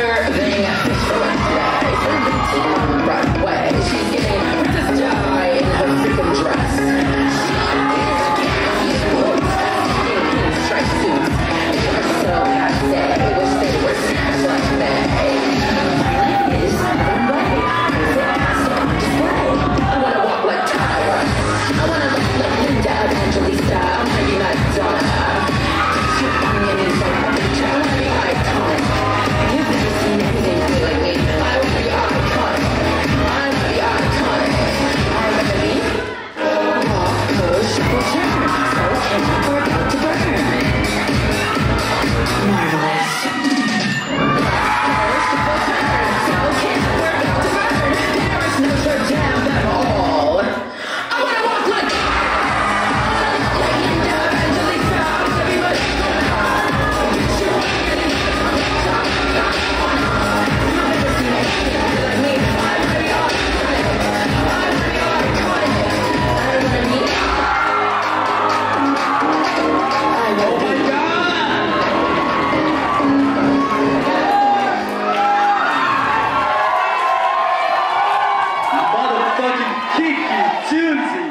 another thing. motherfucking Kiki Tuesday.